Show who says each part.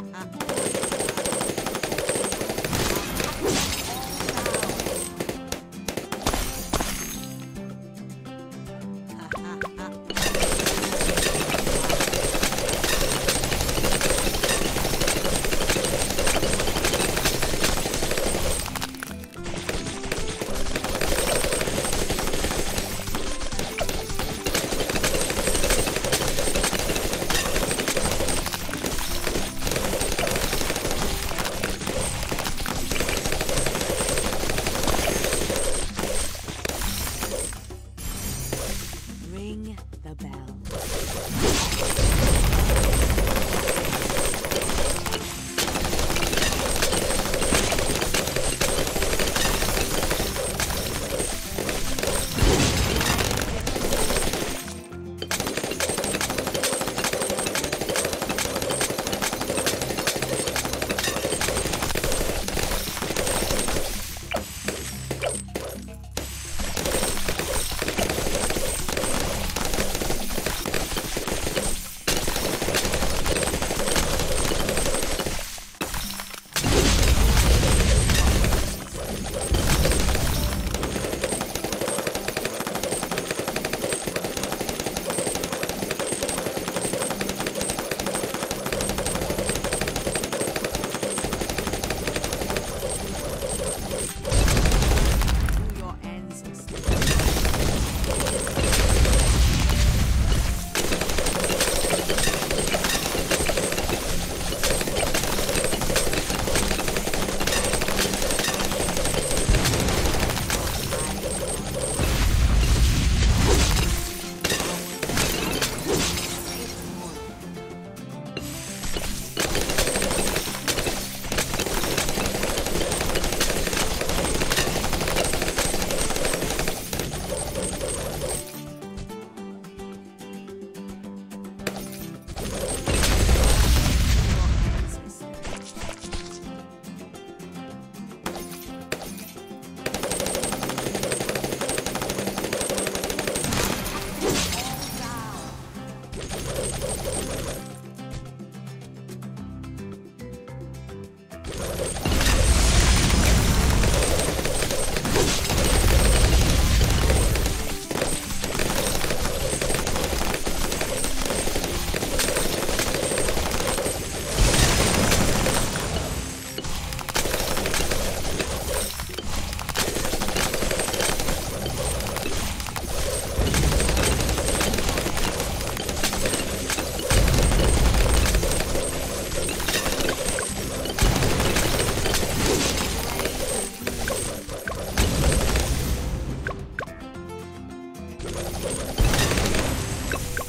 Speaker 1: 啊。Thank you. Go, go, go.